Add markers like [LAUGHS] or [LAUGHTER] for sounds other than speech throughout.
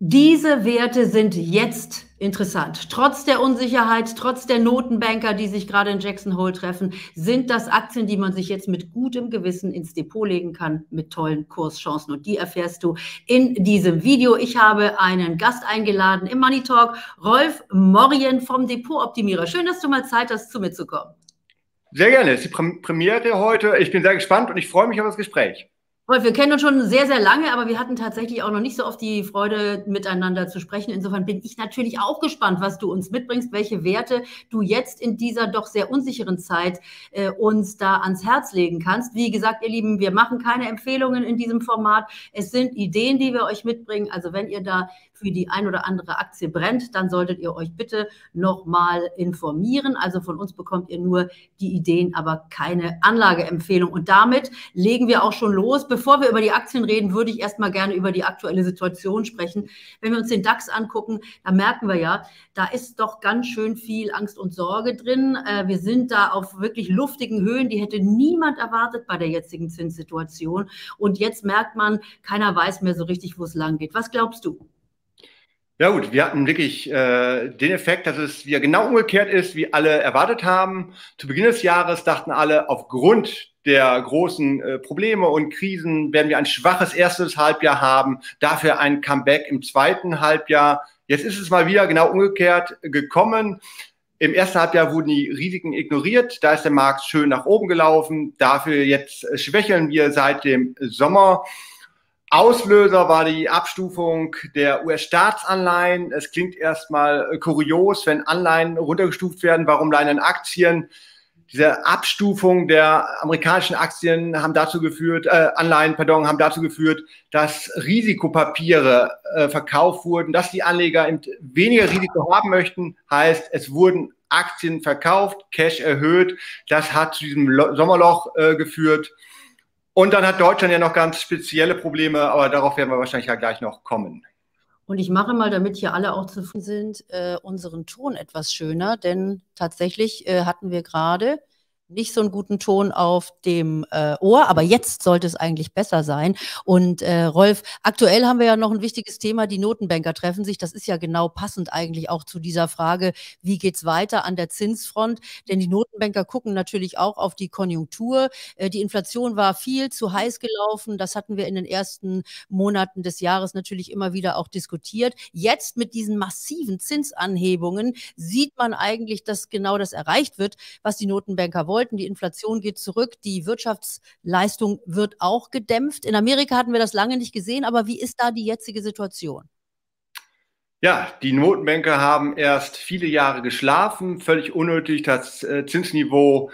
Diese Werte sind jetzt interessant. Trotz der Unsicherheit, trotz der Notenbanker, die sich gerade in Jackson Hole treffen, sind das Aktien, die man sich jetzt mit gutem Gewissen ins Depot legen kann, mit tollen Kurschancen. Und die erfährst du in diesem Video. Ich habe einen Gast eingeladen im Money Talk, Rolf Morien vom Depot-Optimierer. Schön, dass du mal Zeit hast, zu mir zu kommen. Sehr gerne. Es ist die Premiere heute. Ich bin sehr gespannt und ich freue mich auf das Gespräch. Wir kennen uns schon sehr, sehr lange, aber wir hatten tatsächlich auch noch nicht so oft die Freude, miteinander zu sprechen. Insofern bin ich natürlich auch gespannt, was du uns mitbringst, welche Werte du jetzt in dieser doch sehr unsicheren Zeit äh, uns da ans Herz legen kannst. Wie gesagt, ihr Lieben, wir machen keine Empfehlungen in diesem Format. Es sind Ideen, die wir euch mitbringen. Also wenn ihr da für die ein oder andere Aktie brennt, dann solltet ihr euch bitte nochmal informieren. Also von uns bekommt ihr nur die Ideen, aber keine Anlageempfehlung. Und damit legen wir auch schon los. Bevor wir über die Aktien reden, würde ich erstmal gerne über die aktuelle Situation sprechen. Wenn wir uns den DAX angucken, da merken wir ja, da ist doch ganz schön viel Angst und Sorge drin. Äh, wir sind da auf wirklich luftigen Höhen, die hätte niemand erwartet bei der jetzigen Zinssituation. Und jetzt merkt man, keiner weiß mehr so richtig, wo es lang geht. Was glaubst du? Ja gut, wir hatten wirklich äh, den Effekt, dass es wieder genau umgekehrt ist, wie alle erwartet haben. Zu Beginn des Jahres dachten alle, aufgrund der großen äh, Probleme und Krisen werden wir ein schwaches erstes Halbjahr haben, dafür ein Comeback im zweiten Halbjahr. Jetzt ist es mal wieder genau umgekehrt gekommen. Im ersten Halbjahr wurden die Risiken ignoriert. Da ist der Markt schön nach oben gelaufen. Dafür jetzt schwächeln wir seit dem Sommer. Auslöser war die Abstufung der US-Staatsanleihen. Es klingt erstmal äh, kurios, wenn Anleihen runtergestuft werden. Warum leihen Aktien? Diese Abstufung der amerikanischen Aktien haben dazu geführt, äh, Anleihen, pardon, haben dazu geführt, dass Risikopapiere äh, verkauft wurden, dass die Anleger weniger Risiko haben möchten. Heißt, es wurden Aktien verkauft, Cash erhöht. Das hat zu diesem Lo Sommerloch äh, geführt. Und dann hat Deutschland ja noch ganz spezielle Probleme, aber darauf werden wir wahrscheinlich ja gleich noch kommen. Und ich mache mal, damit hier alle auch zufrieden sind, äh, unseren Ton etwas schöner, denn tatsächlich äh, hatten wir gerade nicht so einen guten Ton auf dem äh, Ohr, aber jetzt sollte es eigentlich besser sein. Und äh, Rolf, aktuell haben wir ja noch ein wichtiges Thema, die Notenbanker treffen sich. Das ist ja genau passend eigentlich auch zu dieser Frage, wie geht's weiter an der Zinsfront? Denn die Notenbanker gucken natürlich auch auf die Konjunktur. Äh, die Inflation war viel zu heiß gelaufen. Das hatten wir in den ersten Monaten des Jahres natürlich immer wieder auch diskutiert. Jetzt mit diesen massiven Zinsanhebungen sieht man eigentlich, dass genau das erreicht wird, was die Notenbanker wollen wollten. Die Inflation geht zurück, die Wirtschaftsleistung wird auch gedämpft. In Amerika hatten wir das lange nicht gesehen, aber wie ist da die jetzige Situation? Ja, die Notenbanker haben erst viele Jahre geschlafen, völlig unnötig das äh, Zinsniveau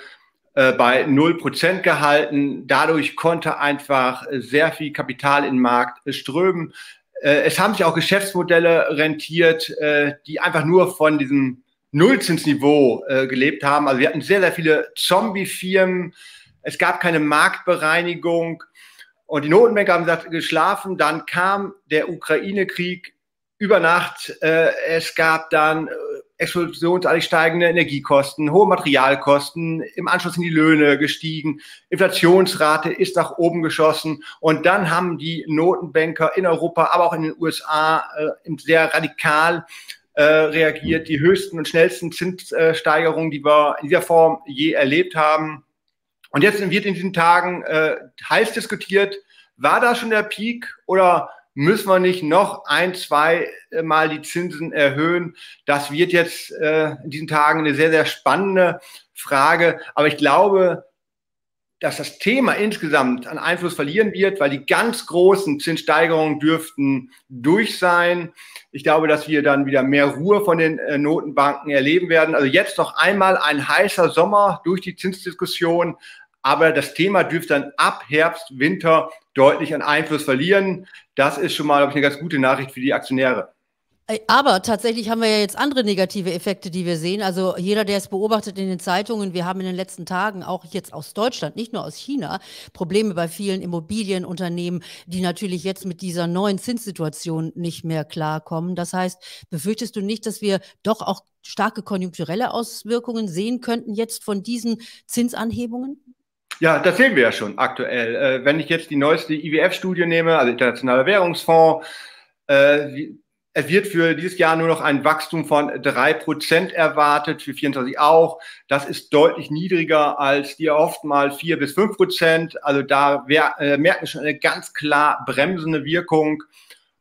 äh, bei 0% gehalten. Dadurch konnte einfach sehr viel Kapital in den Markt strömen. Äh, es haben sich auch Geschäftsmodelle rentiert, die einfach nur von diesem Nullzinsniveau äh, gelebt haben. Also wir hatten sehr, sehr viele Zombie-Firmen. Es gab keine Marktbereinigung. Und die Notenbanker haben gesagt, geschlafen. Dann kam der Ukraine-Krieg über Nacht. Äh, es gab dann äh, explosionsartig steigende Energiekosten, hohe Materialkosten. Im Anschluss sind die Löhne gestiegen. Inflationsrate ist nach oben geschossen. Und dann haben die Notenbanker in Europa, aber auch in den USA äh, sehr radikal äh, reagiert, die höchsten und schnellsten Zinssteigerungen, die wir in dieser Form je erlebt haben. Und jetzt wird in diesen Tagen äh, heiß diskutiert, war da schon der Peak oder müssen wir nicht noch ein, zwei Mal die Zinsen erhöhen? Das wird jetzt äh, in diesen Tagen eine sehr, sehr spannende Frage. Aber ich glaube, dass das Thema insgesamt an Einfluss verlieren wird, weil die ganz großen Zinssteigerungen dürften durch sein. Ich glaube, dass wir dann wieder mehr Ruhe von den äh, Notenbanken erleben werden. Also jetzt noch einmal ein heißer Sommer durch die Zinsdiskussion. Aber das Thema dürfte dann ab Herbst, Winter deutlich an Einfluss verlieren. Das ist schon mal, glaube ich, eine ganz gute Nachricht für die Aktionäre. Äh, aber tatsächlich haben wir ja jetzt andere negative Effekte, die wir sehen. Also jeder, der es beobachtet in den Zeitungen, wir haben in den letzten Tagen auch jetzt aus Deutschland, nicht nur aus China, Probleme bei vielen Immobilienunternehmen, die natürlich jetzt mit dieser neuen Zinssituation nicht mehr klarkommen. Das heißt, befürchtest du nicht, dass wir doch auch starke konjunkturelle Auswirkungen sehen könnten jetzt von diesen Zinsanhebungen? Ja, das sehen wir ja schon aktuell. Äh, wenn ich jetzt die neueste IWF-Studie nehme, also Internationaler Währungsfonds, äh, es wird für dieses Jahr nur noch ein Wachstum von drei Prozent erwartet, für 24 auch. Das ist deutlich niedriger als die oft mal vier bis fünf Prozent. Also da wär, äh, merken wir schon eine ganz klar bremsende Wirkung.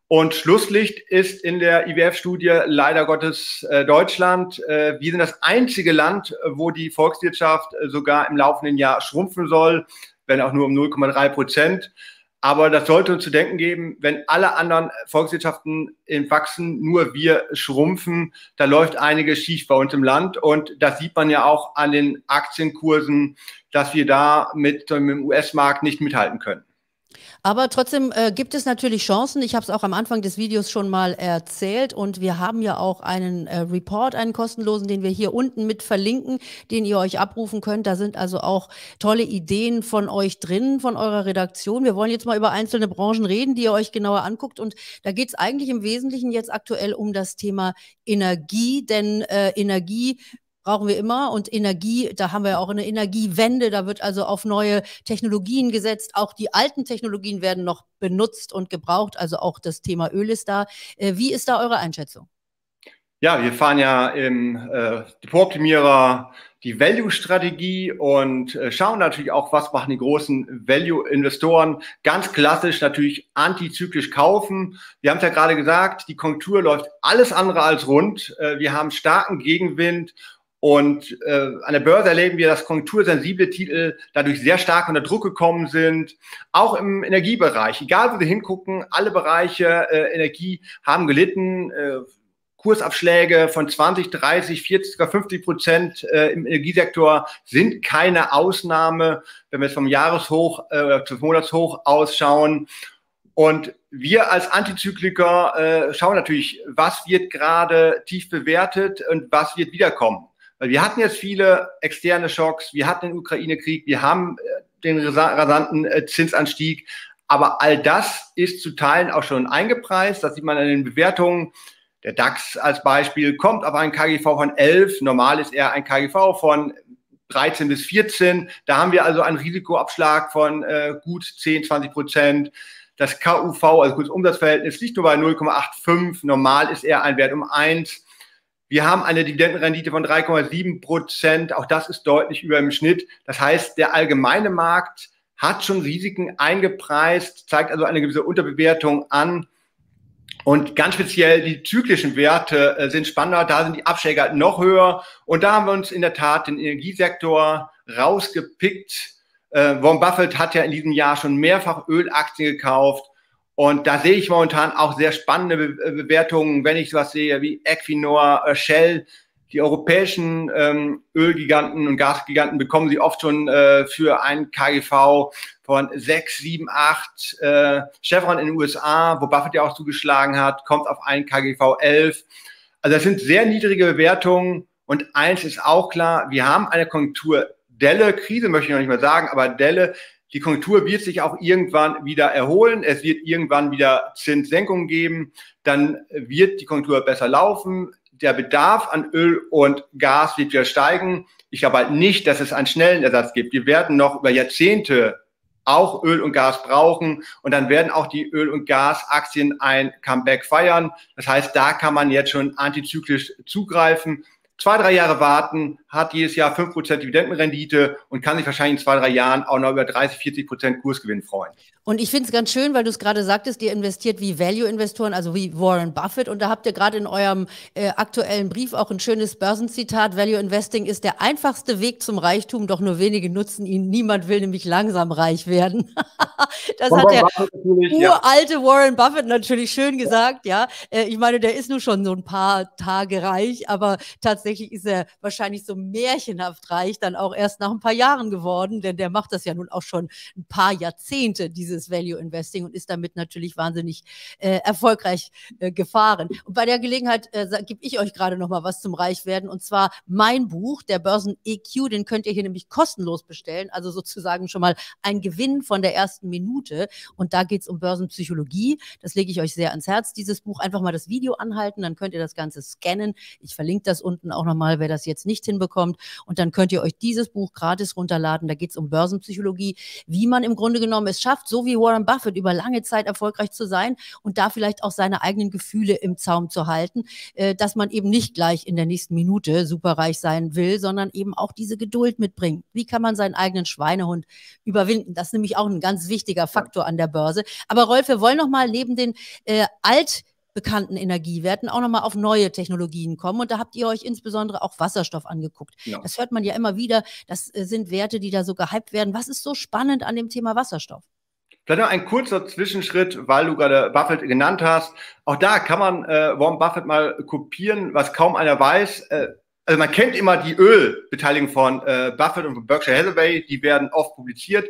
Und Schlusslicht ist in der IWF-Studie leider Gottes äh, Deutschland. Äh, wir sind das einzige Land, wo die Volkswirtschaft sogar im laufenden Jahr schrumpfen soll, wenn auch nur um 0,3 Prozent. Aber das sollte uns zu denken geben, wenn alle anderen Volkswirtschaften wachsen, nur wir schrumpfen, da läuft einiges schief bei uns im Land. Und das sieht man ja auch an den Aktienkursen, dass wir da mit dem US-Markt nicht mithalten können. Aber trotzdem äh, gibt es natürlich Chancen. Ich habe es auch am Anfang des Videos schon mal erzählt und wir haben ja auch einen äh, Report, einen kostenlosen, den wir hier unten mit verlinken, den ihr euch abrufen könnt. Da sind also auch tolle Ideen von euch drin, von eurer Redaktion. Wir wollen jetzt mal über einzelne Branchen reden, die ihr euch genauer anguckt. Und da geht es eigentlich im Wesentlichen jetzt aktuell um das Thema Energie, denn äh, Energie brauchen wir immer. Und Energie, da haben wir ja auch eine Energiewende. Da wird also auf neue Technologien gesetzt. Auch die alten Technologien werden noch benutzt und gebraucht. Also auch das Thema Öl ist da. Äh, wie ist da eure Einschätzung? Ja, wir fahren ja im äh, Depot-Optimierer die Value-Strategie und äh, schauen natürlich auch, was machen die großen Value-Investoren. Ganz klassisch natürlich antizyklisch kaufen. Wir haben es ja gerade gesagt, die Konjunktur läuft alles andere als rund. Äh, wir haben starken Gegenwind und äh, an der Börse erleben wir, dass konjunktursensible Titel dadurch sehr stark unter Druck gekommen sind. Auch im Energiebereich, egal wo Sie hingucken, alle Bereiche äh, Energie haben gelitten. Äh, Kursabschläge von 20, 30, 40, sogar 50 Prozent äh, im Energiesektor sind keine Ausnahme, wenn wir jetzt vom Jahreshoch äh, zum Monatshoch ausschauen. Und wir als Antizykliker äh, schauen natürlich, was wird gerade tief bewertet und was wird wiederkommen. Weil wir hatten jetzt viele externe Schocks, wir hatten den Ukraine-Krieg, wir haben äh, den rasanten äh, Zinsanstieg, aber all das ist zu Teilen auch schon eingepreist. Das sieht man an den Bewertungen. Der DAX als Beispiel kommt auf einen KGV von 11. Normal ist er ein KGV von 13 bis 14. Da haben wir also einen Risikoabschlag von äh, gut 10, 20 Prozent. Das KUV, also Kursumsatzverhältnis, liegt nur bei 0,85. Normal ist er ein Wert um 1. Wir haben eine Dividendenrendite von 3,7 Prozent. Auch das ist deutlich über dem Schnitt. Das heißt, der allgemeine Markt hat schon Risiken eingepreist, zeigt also eine gewisse Unterbewertung an. Und ganz speziell die zyklischen Werte äh, sind spannender. Da sind die Abschläge halt noch höher. Und da haben wir uns in der Tat den Energiesektor rausgepickt. Äh, Warren Buffett hat ja in diesem Jahr schon mehrfach Ölaktien gekauft. Und da sehe ich momentan auch sehr spannende Be äh, Bewertungen, wenn ich sowas sehe wie Equinor, äh, Shell. Die europäischen ähm, Ölgiganten und Gasgiganten bekommen sie oft schon äh, für ein KGV von 6, 7, 8. Äh, Chevron in den USA, wo Buffett ja auch zugeschlagen hat, kommt auf ein KGV 11. Also das sind sehr niedrige Bewertungen. Und eins ist auch klar, wir haben eine Konjunkturdelle, Krise möchte ich noch nicht mal sagen, aber Delle, die Konjunktur wird sich auch irgendwann wieder erholen. Es wird irgendwann wieder Zinssenkungen geben. Dann wird die Konjunktur besser laufen. Der Bedarf an Öl und Gas wird wieder steigen. Ich glaube halt nicht, dass es einen schnellen Ersatz gibt. Wir werden noch über Jahrzehnte auch Öl und Gas brauchen und dann werden auch die Öl- und Gasaktien ein Comeback feiern. Das heißt, da kann man jetzt schon antizyklisch zugreifen zwei, drei Jahre warten, hat jedes Jahr fünf Prozent Dividendenrendite und kann sich wahrscheinlich in zwei, drei Jahren auch noch über 30, 40 Prozent Kursgewinn freuen. Und ich finde es ganz schön, weil du es gerade sagtest, ihr investiert wie Value-Investoren, also wie Warren Buffett. Und da habt ihr gerade in eurem äh, aktuellen Brief auch ein schönes Börsenzitat. Value Investing ist der einfachste Weg zum Reichtum, doch nur wenige nutzen ihn. Niemand will nämlich langsam reich werden. [LAUGHS] das hat der uralte ja. Warren Buffett natürlich schön gesagt, ja. Äh, ich meine, der ist nur schon so ein paar Tage reich, aber tatsächlich ist er wahrscheinlich so märchenhaft reich dann auch erst nach ein paar Jahren geworden, denn der macht das ja nun auch schon ein paar Jahrzehnte, dieses Value Investing und ist damit natürlich wahnsinnig äh, erfolgreich äh, gefahren. Und bei der Gelegenheit äh, gebe ich euch gerade noch mal was zum Reichwerden und zwar mein Buch, der Börsen EQ, den könnt ihr hier nämlich kostenlos bestellen, also sozusagen schon mal ein Gewinn von der ersten Minute und da geht es um Börsenpsychologie. Das lege ich euch sehr ans Herz, dieses Buch. Einfach mal das Video anhalten, dann könnt ihr das Ganze scannen. Ich verlinke das unten auch nochmal, wer das jetzt nicht hinbekommt. Und dann könnt ihr euch dieses Buch gratis runterladen. Da geht es um Börsenpsychologie, wie man im Grunde genommen es schafft, so wie Warren Buffett über lange Zeit erfolgreich zu sein und da vielleicht auch seine eigenen Gefühle im Zaum zu halten, äh, dass man eben nicht gleich in der nächsten Minute superreich sein will, sondern eben auch diese Geduld mitbringt. Wie kann man seinen eigenen Schweinehund überwinden? Das ist nämlich auch ein ganz wichtiger Faktor an der Börse. Aber Rolf, wir wollen noch mal neben den äh, alt bekannten Energiewerten auch nochmal auf neue Technologien kommen. Und da habt ihr euch insbesondere auch Wasserstoff angeguckt. Ja. Das hört man ja immer wieder. Das äh, sind Werte, die da so gehypt werden. Was ist so spannend an dem Thema Wasserstoff? Vielleicht noch ein kurzer Zwischenschritt, weil du gerade Buffett genannt hast. Auch da kann man äh, Warren Buffett mal kopieren, was kaum einer weiß. Äh, also man kennt immer die Ölbeteiligung von äh, Buffett und von Berkshire Hathaway, die werden oft publiziert.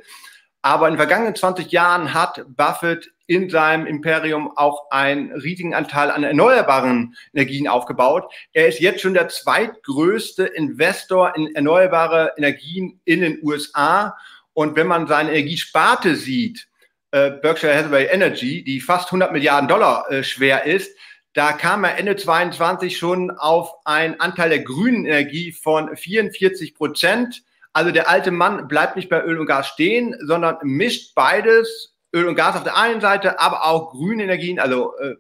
Aber in den vergangenen 20 Jahren hat Buffett in seinem Imperium auch einen riesigen Anteil an erneuerbaren Energien aufgebaut. Er ist jetzt schon der zweitgrößte Investor in erneuerbare Energien in den USA. Und wenn man seine Energiesparte sieht, äh, Berkshire Hathaway Energy, die fast 100 Milliarden Dollar äh, schwer ist, da kam er Ende 22 schon auf einen Anteil der grünen Energie von 44 Prozent. Also der alte Mann bleibt nicht bei Öl und Gas stehen, sondern mischt beides, Öl und Gas auf der einen Seite, aber auch grüne Energien, also äh,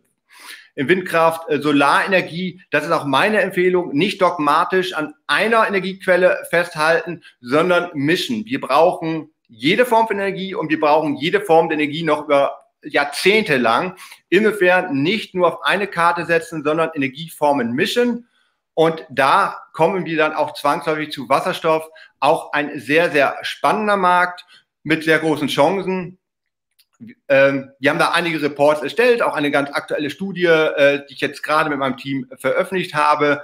in Windkraft, äh, Solarenergie. Das ist auch meine Empfehlung. Nicht dogmatisch an einer Energiequelle festhalten, sondern mischen. Wir brauchen jede Form von Energie und wir brauchen jede Form der Energie noch über Jahrzehnte lang. Insofern nicht nur auf eine Karte setzen, sondern Energieformen mischen. Und da kommen wir dann auch zwangsläufig zu Wasserstoff. Auch ein sehr, sehr spannender Markt mit sehr großen Chancen. Ähm, wir haben da einige Reports erstellt, auch eine ganz aktuelle Studie, äh, die ich jetzt gerade mit meinem Team veröffentlicht habe.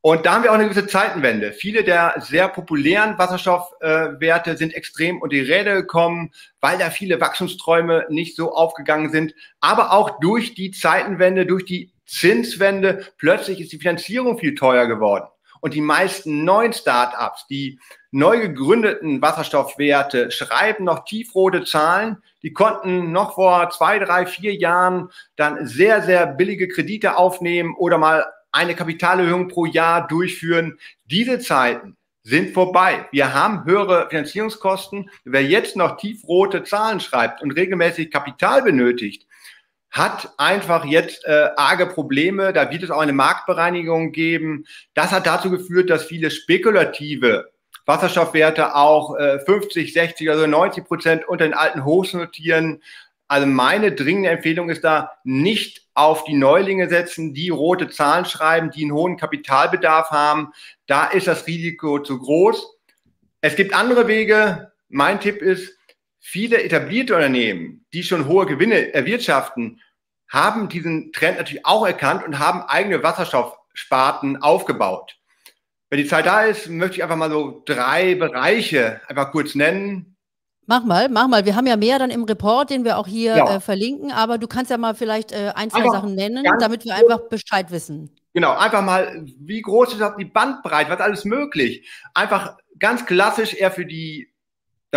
Und da haben wir auch eine gewisse Zeitenwende. Viele der sehr populären Wasserstoffwerte äh, sind extrem unter die Räder gekommen, weil da viele Wachstumsträume nicht so aufgegangen sind. Aber auch durch die Zeitenwende, durch die Zinswende, plötzlich ist die Finanzierung viel teuer geworden. Und die meisten neuen Startups, die neu gegründeten Wasserstoffwerte schreiben noch tiefrote Zahlen. Die konnten noch vor zwei, drei, vier Jahren dann sehr, sehr billige Kredite aufnehmen oder mal eine Kapitalerhöhung pro Jahr durchführen. Diese Zeiten sind vorbei. Wir haben höhere Finanzierungskosten. Wer jetzt noch tiefrote Zahlen schreibt und regelmäßig Kapital benötigt, hat einfach jetzt äh, arge Probleme. Da wird es auch eine Marktbereinigung geben. Das hat dazu geführt, dass viele spekulative Wasserstoffwerte auch äh, 50, 60, also 90 Prozent unter den alten Hochs notieren. Also meine dringende Empfehlung ist da, nicht auf die Neulinge setzen, die rote Zahlen schreiben, die einen hohen Kapitalbedarf haben. Da ist das Risiko zu groß. Es gibt andere Wege. Mein Tipp ist, viele etablierte Unternehmen, die schon hohe Gewinne erwirtschaften, haben diesen Trend natürlich auch erkannt und haben eigene Wasserstoffsparten aufgebaut. Wenn die Zeit da ist, möchte ich einfach mal so drei Bereiche einfach kurz nennen. Mach mal, mach mal. Wir haben ja mehr dann im Report, den wir auch hier ja. äh, verlinken, aber du kannst ja mal vielleicht äh, ein, zwei einfach Sachen nennen, damit wir einfach Bescheid wissen. Genau, einfach mal, wie groß ist die Bandbreite, was alles möglich? Einfach ganz klassisch eher für die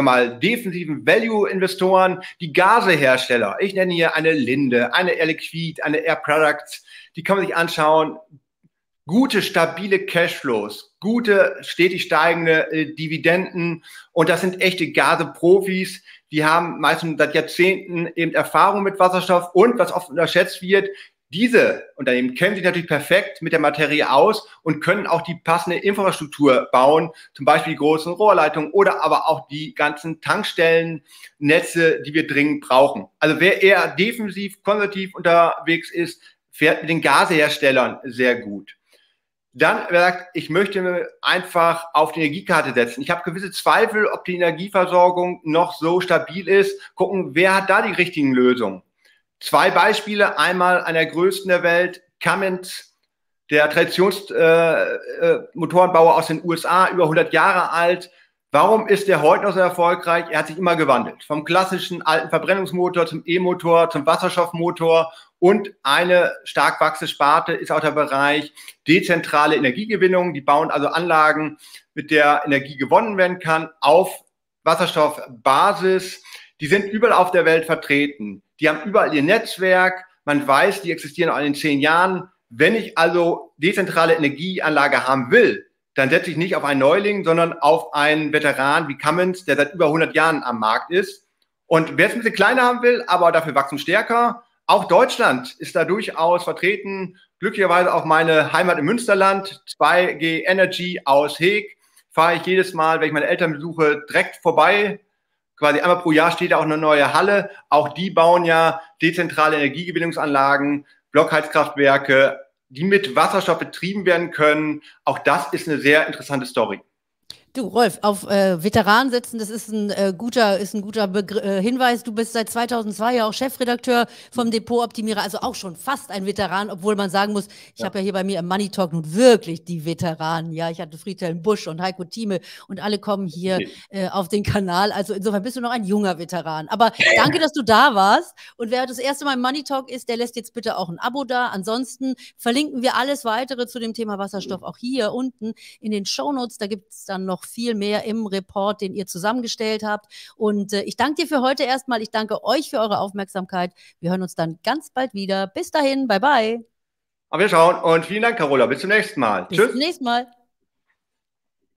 mal, defensiven Value-Investoren, die Gasehersteller. Ich nenne hier eine Linde, eine Air Liquid, eine Air Products. Die kann man sich anschauen. Gute, stabile Cashflows, gute, stetig steigende äh, Dividenden. Und das sind echte Gase-Profis. Die haben meistens seit Jahrzehnten eben Erfahrung mit Wasserstoff. Und was oft unterschätzt wird, diese Unternehmen kennen sich natürlich perfekt mit der Materie aus und können auch die passende Infrastruktur bauen, zum Beispiel die großen Rohrleitungen oder aber auch die ganzen Tankstellennetze, die wir dringend brauchen. Also wer eher defensiv, konservativ unterwegs ist, fährt mit den Gaseherstellern sehr gut. Dann, wer sagt, ich möchte einfach auf die Energiekarte setzen. Ich habe gewisse Zweifel, ob die Energieversorgung noch so stabil ist. Gucken, wer hat da die richtigen Lösungen. Zwei Beispiele, einmal einer größten der Welt, Cummins, der Traditionsmotorenbauer äh, äh, aus den USA, über 100 Jahre alt. Warum ist der heute noch so erfolgreich? Er hat sich immer gewandelt. Vom klassischen alten Verbrennungsmotor zum E-Motor, zum Wasserstoffmotor und eine stark wachsende Sparte ist auch der Bereich dezentrale Energiegewinnung. Die bauen also Anlagen, mit der Energie gewonnen werden kann, auf Wasserstoffbasis. Die sind überall auf der Welt vertreten. Die haben überall ihr Netzwerk. Man weiß, die existieren auch in zehn Jahren. Wenn ich also dezentrale Energieanlage haben will, dann setze ich nicht auf einen Neuling, sondern auf einen Veteran wie Cummins, der seit über 100 Jahren am Markt ist. Und wer es ein bisschen kleiner haben will, aber dafür wachsen stärker, auch Deutschland ist da durchaus vertreten. Glücklicherweise auch meine Heimat im Münsterland, 2G Energy aus Heeg, fahre ich jedes Mal, wenn ich meine Eltern besuche, direkt vorbei. Quasi einmal pro Jahr steht da auch eine neue Halle. Auch die bauen ja dezentrale Energiegewinnungsanlagen, Blockheizkraftwerke, die mit Wasserstoff betrieben werden können. Auch das ist eine sehr interessante Story. Du, Rolf, auf äh, Veteranen setzen, das ist ein äh, guter, ist ein guter Begr äh, Hinweis. Du bist seit 2002 ja auch Chefredakteur vom Depot Optimierer, also auch schon fast ein Veteran, obwohl man sagen muss, ich ja. habe ja hier bei mir im Money Talk nun wirklich die Veteranen. Ja, ich hatte Friedhelm Busch und Heiko Thieme und alle kommen hier okay. Äh, auf den Kanal. Also insofern bist du noch ein junger Veteran. Aber danke, dass du da warst. Und wer das erste Mal im Money Talk ist, der lässt jetzt bitte auch ein Abo da. Ansonsten verlinken wir alles weitere zu dem Thema Wasserstoff auch hier unten in den Show Notes. Da gibt es dann noch viel mehr im Report, den ihr zusammengestellt habt. Und äh, ich danke dir für heute erstmal. Ich danke euch für eure Aufmerksamkeit. Wir hören uns dann ganz bald wieder. Bis dahin, bye bye. Aber wir schauen und vielen Dank, Carola. Bis zum nächsten Mal. Bis Tschüss. Bis zum nächsten Mal.